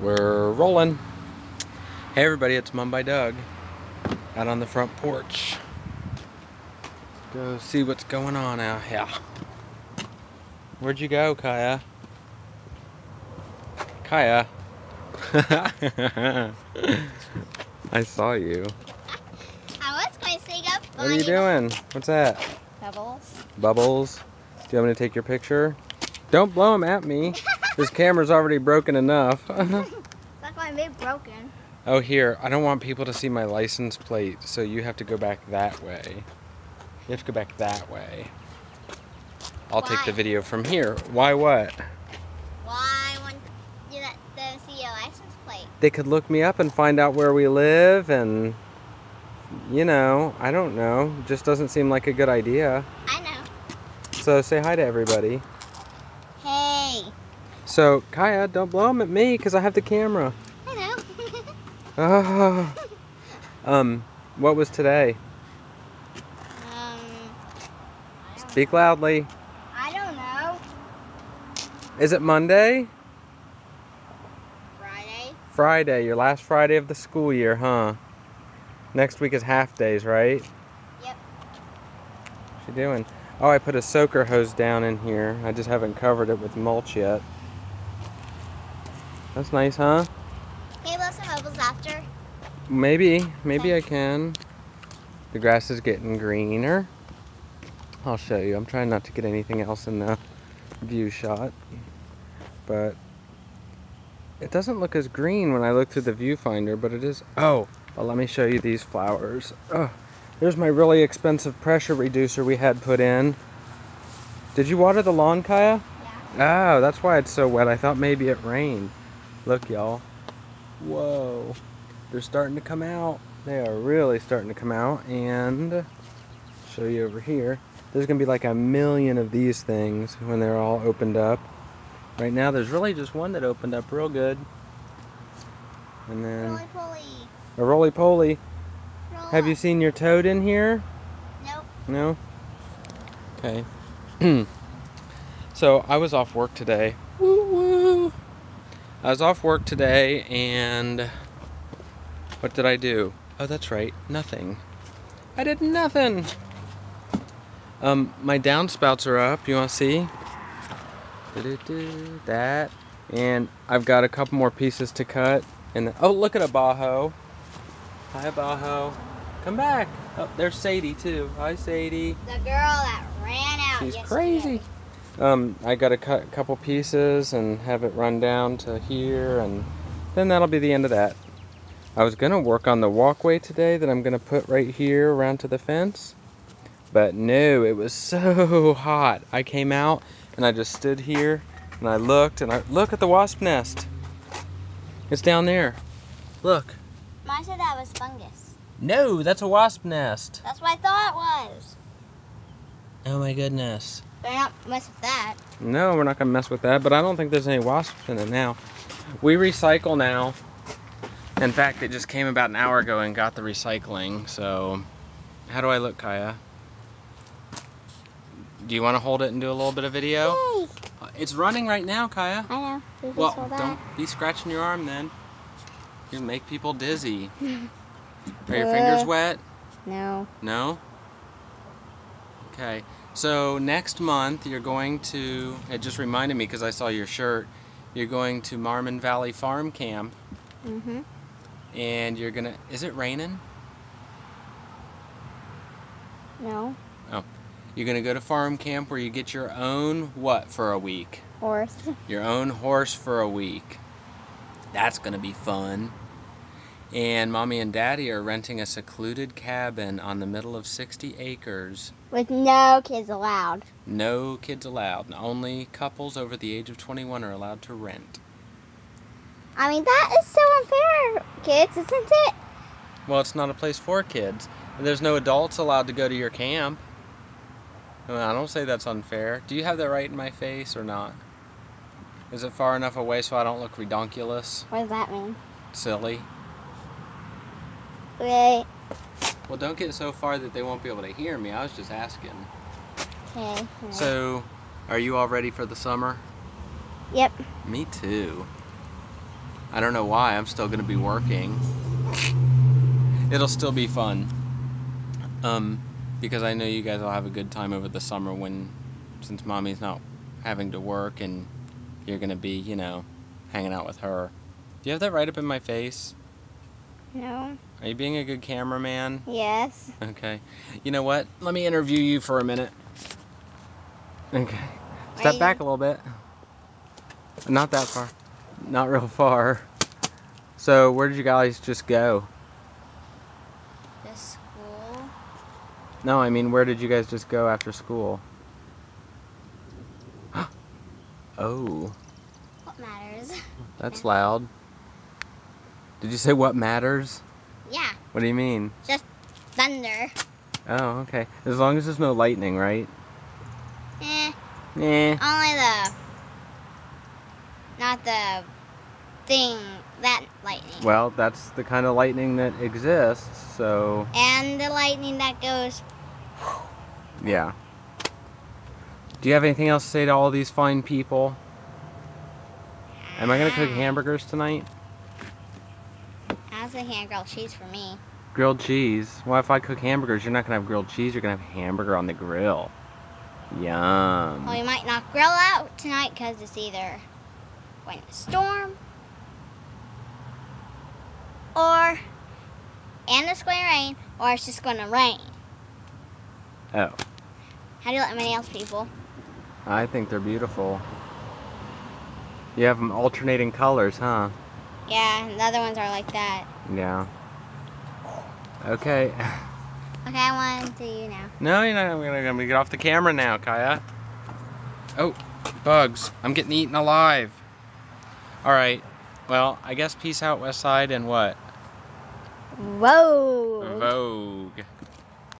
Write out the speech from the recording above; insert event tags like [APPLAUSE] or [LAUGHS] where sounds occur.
We're rolling. Hey everybody, it's Mumbai Doug. Out on the front porch. Go see what's going on out here. Where'd you go, Kaya? Kaya. [LAUGHS] I saw you. I was going to say go What are you doing? What's that? Bubbles. Bubbles? Do you want me to take your picture? Don't blow them at me. [LAUGHS] This camera's already broken enough. [LAUGHS] That's why I'm broken. oh, here. I don't want people to see my license plate, so you have to go back that way. You have to go back that way. I'll take the video from here. Why what? Why want you let them see your license plate? They could look me up and find out where we live and, you know, I don't know. Just doesn't seem like a good idea. I know. So say hi to everybody. So, Kaya, don't blow them at me because I have the camera. I know. [LAUGHS] Ah. um, what was today? um, Speak loudly. I don't know. Is it Monday? Friday. Friday, your last Friday of the school year, huh? Next week is half days, right? Yep. What you doing? Oh, I put a soaker hose down in here. I just haven't covered it with mulch yet. That's nice, huh? Can you blow some bubbles after? Maybe, maybe I can. The grass is getting greener. I'll show you. I'm trying not to get anything else in the view shot. But it doesn't look as green when I look through the viewfinder, but it is. Oh, well, let me show you these flowers. Oh, there's my really expensive pressure reducer we had put in. Did you water the lawn, Kaya? Yeah. Oh, that's why it's so wet. I thought maybe it rained. Look, y'all. Whoa. They're starting to come out. They are really starting to come out. And show you over here. There's going to be like a million of these things when they're all opened up. Right now, there's really just one that opened up real good. And then Roly poly. a roly poly. Roll Have you seen your toad in here? Nope. No? Okay. [CLEARS THROAT] so I was off work today. Woo woo. I was off work today and what did I do? Oh, that's right. Nothing. I did nothing. Um, my downspouts are up. You want to see? That. And I've got a couple more pieces to cut. And oh, look at a bajo. Hi, bajo. Come back. Oh, there's Sadie too. Hi, Sadie. The girl that ran out. She's yesterday. crazy. Um, I got to cut a couple pieces and have it run down to here, and then that'll be the end of that. I was gonna work on the walkway today that I'm gonna put right here around to the fence, but no, it was [LAUGHS] so hot. I came out and I just stood here and I looked and I look at the wasp nest. It's down there. Look. Mine said that was fungus. No, that's a wasp nest. That's what I thought it was. Oh my goodness. Better not mess with that. No, we're not gonna mess with that, but I don't think there's any wasps in it now. We recycle now. In fact, it just came about an hour ago and got the recycling, so how do I look, Kaya? Do you want to hold it and do a little bit of video? Yay. Uh, It's running right now, Kaya. I know. Well, don't be scratching your arm then. You make people dizzy. [LAUGHS] Are your fingers Uh. wet? No. No? Okay. So next month you're going to, it just reminded me because I saw your shirt, you're going to Marmon Valley Farm Camp Mm-hmm. and you're gonna, is it raining? No. You're gonna go to farm camp where you get your own what for a week? Horse. [LAUGHS] Your own horse for a week. That's gonna be fun. And mommy and daddy are renting a secluded cabin on the middle of 60 acres. With no kids allowed. No kids allowed. Only couples over the age of 21 are allowed to rent. I mean, that is so unfair, kids, isn't it? Well, it's not a place for kids. There's no adults allowed to go to your camp. Well, I don't say that's unfair. Do you have that right in my face or not? Is it far enough away so I don't look redonkulous, What does that mean? silly? Wait. Well, don't get so far that they won't be able to hear me. I was just asking. Okay. So, are you all ready for the summer? Yep. Me too. I don't know why. I'm still gonna be working. It'll still be fun. Um, because I know you guys will have a good time over the summer when, since mommy's not having to work and you're gonna be, you know, hanging out with her. Do you have that right up in my face? No. Are you being a good cameraman? Yes. Okay. You know what? Let me interview you for a minute. Okay. Step back a little bit. Not that far. Not real far. So, where did you guys just go? The school. No, I mean, where did you guys just go after school? [GASPS] oh, What matters? that's loud. Did you say what matters? Yeah. What do you mean? Just thunder. Oh, okay. As long as there's no lightning, right? Eh. Eh. Only the. Not the thing that lightning. Well, that's the kind of lightning that exists, so And the lightning that goes. [SIGHS] yeah. Do you have anything else to say to all these fine people? Am I gonna cook hamburgers tonight? As a hand grilled cheese for me. Grilled cheese. Well, if I cook hamburgers, you're not gonna have grilled cheese. You're gonna have hamburger on the grill. Yum. Well, we might not grill out tonight because it's either going to storm or and it's going to rain or it's just going to rain. Oh, How do you like my nails, people? I think they're beautiful. You have them alternating colors, huh? Yeah, and the other ones are like that. Yeah. Okay. Okay, I want to do you now. No, you're not. I'm gonna, gonna get off the camera now, Kaya. Oh, bugs. I'm getting eaten alive. All right. Well, I guess peace out, West Side, and what? Whoa! Vogue.